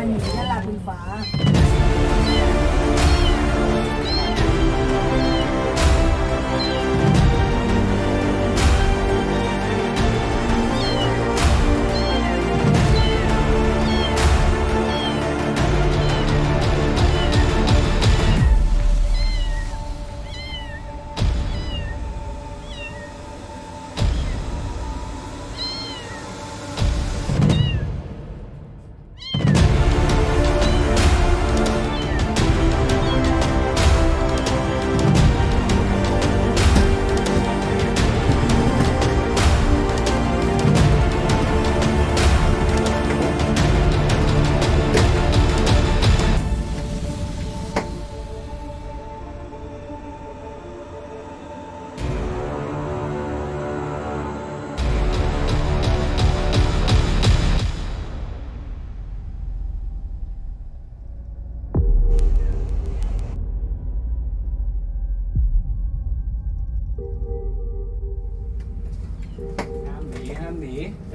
มันหนียะลาบุญฟ้า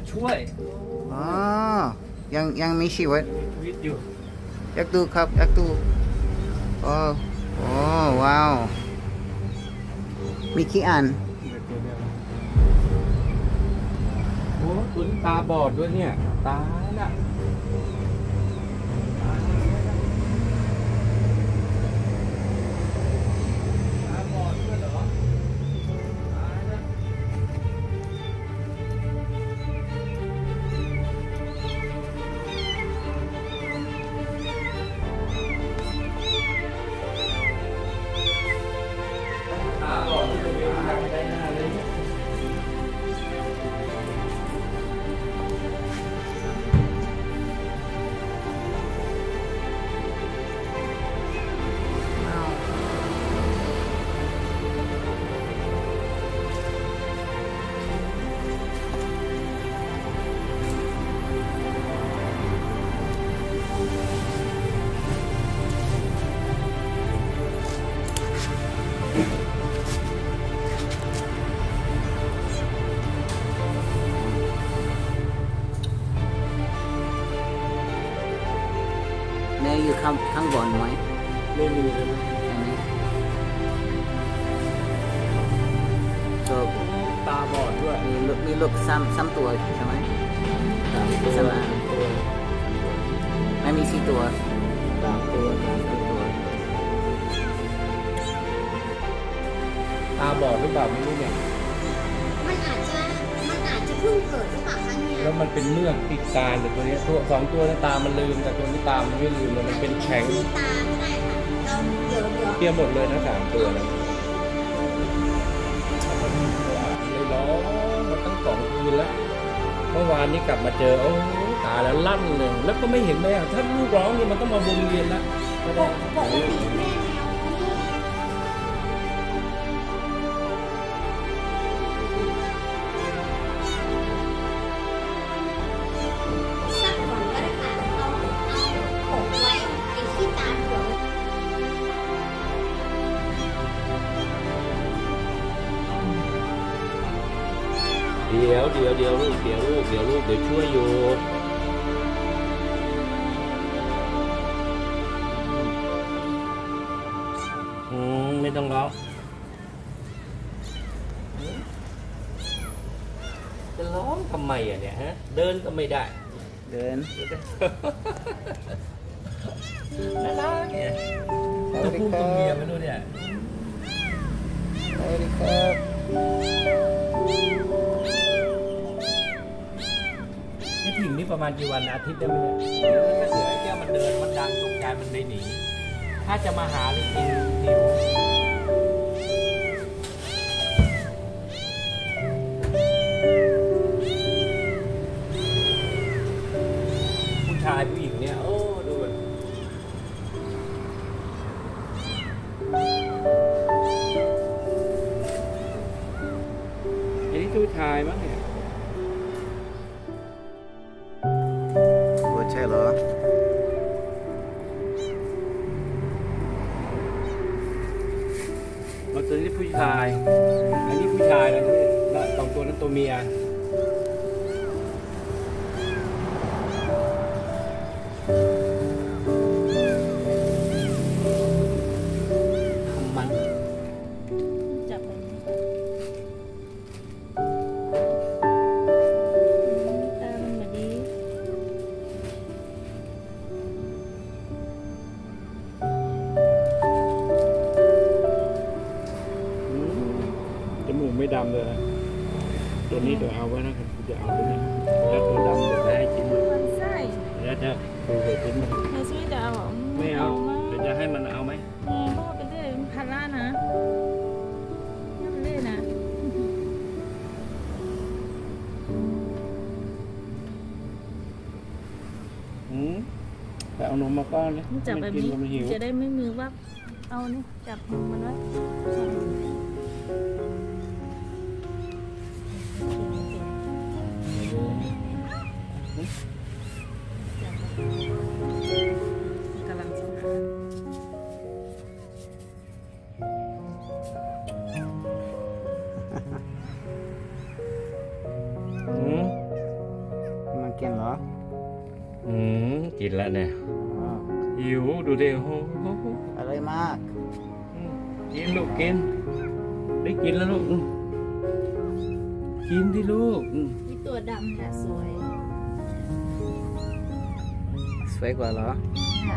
จะช่วยอ๋อยังยังมีชีวิตมีชีวิตอยู่อยากดูครับอยากดูโอ้โอ้ว้าว มีกี่อันโอ้ตัวนี้ตาบอดด้วยเนี่ย ตาน่ะ ลูกมีลูกซ้ำซ้ำตัวใช่ไหมสามตัวสามอันตัวไม่มีสี่ตัวสามตัวสามตัวตาบอดหรือเปล่าไม่รู้เนี่ยมันอาจจะมันอาจจะเพิ่งเกิดหรือเปล่าคะเนี่ยแล้วมันเป็นเมือกติดตาแต่ตัวเนี้ยตัวสองตัวนั้นตามันลืมแต่ตัวนี้ตามันไม่ลืมเลยมันเป็นแข็งคือตาก็ได้ค่ะเราเดี๋ยวเดี๋ยวเตรียมหมดเลยนะสามตัวนะเลยร้องมาตั้ง สองคืนแล้ว เมื่อวานนี้กลับมาเจอโอ้ตายแล้วลั่นเลย แล้วก็ไม่เห็นแม่ ถ้าลูกร้องนี่มันต้องมาบนเรียนแล้วก็ได้ปกติแม่ ดี๋ยวเดี๋ยวเดี๋ยวลูกเดี๋ยวลูกเดี๋ยวลูกเดี๋ยวช่วยอยู่อืมไม่ต้องร้องจะร้องทำไมอะเนี่ยฮะ เดินก็ไม่ได้ เดินน่ารักเนี่ยสตัวัวสดีผู้คตัวรัเมียบไม่รู้เนี่ย ประมาณกี่วันอาทิตย์ได้ไหมเนี่ยถ้าเสือไอ้แก้วมันเดินมันดังตกใจมันเลยหนี ถ้าจะมาหาเลยกินหิวผู้ชายผู้หญิงเนี่ยโอ้ดูแบบอันนี้ผู้ชายมั้งเนี่ย ชาย อันนี้ผู้ชายแล้วนี่แล้วสองตัวนั้นตัวเมีย ตัวนี้เดี๋ยวเอาไว้นะครับจะเอาตัวนี้แล้วตัวดำเดี๋ยวจะให้จิ้มมันมันไส้แล้วจะดูเดี๋ยวจิ้มมันในชีวิตจะเอาเหรอไม่เอามากเดี๋ยวจะให้มันเอาไหมเออเพราะว่าเป็นเรื่องพันล้านนะนี่มันเล่นนะอืมแต่เอานมมาป้อนเลยนี่จับแบบมันี้กิมันหิวจะได้ไม่มือวับเอานี่จับมือมันไว้ กินแล้วเนี่ยหิวดูดิโอ้โหอร่อยมากกินลูกกิน ได้กินแล้วลูก กินดิลูก มีตัวดำค่ะสวยสวยกว่าเหรอค่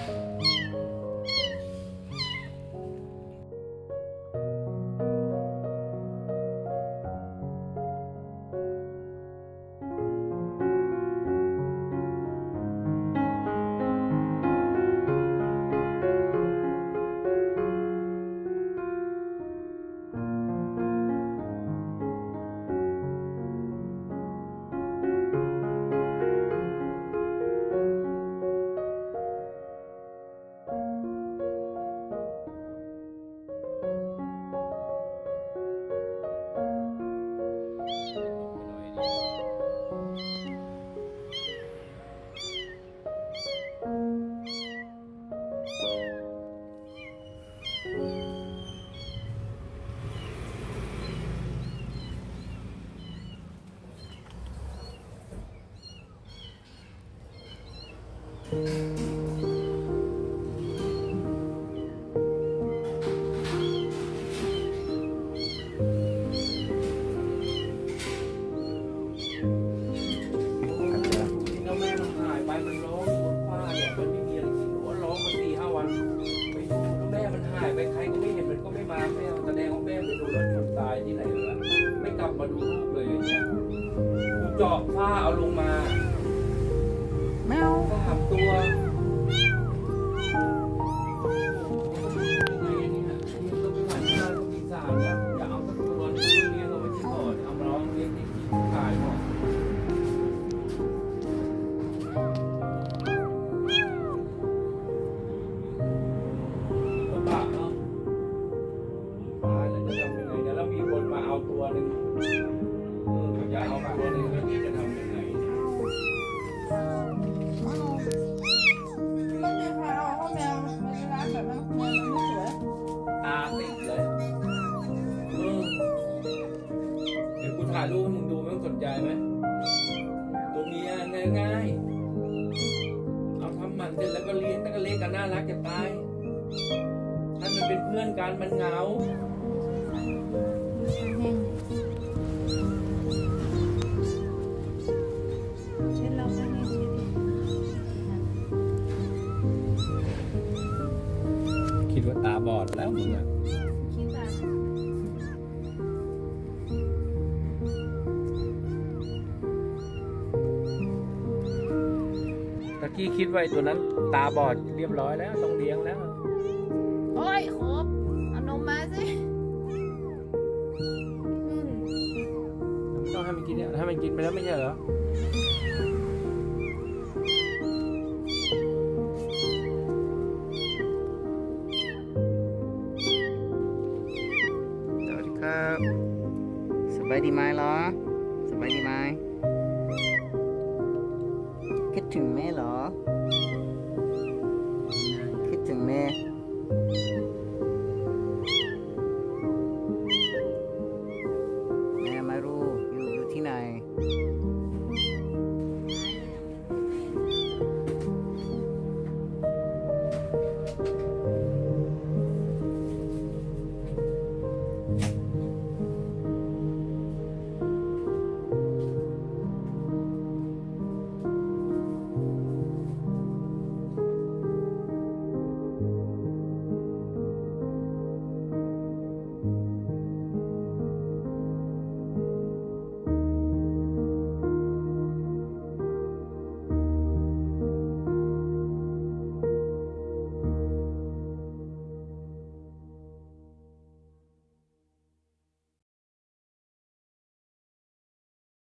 ผ้าเอาลงมา ปท่านมันเป็นเพื่อนกันมันเหงาคิดว่าตาบอดแล้วมึงอะ อกี้คิดไว้ตัวนั้น ตาบอดเรียบร้อยแล้วต้องเลี้ยงแล้ว โอ้ยครบเอานมมาสิต้องให้มันกินเนี่ยให้มันกินไปแล้วไม่ใช่เหรอสวัสดีครับสบายดีไหมล่ะ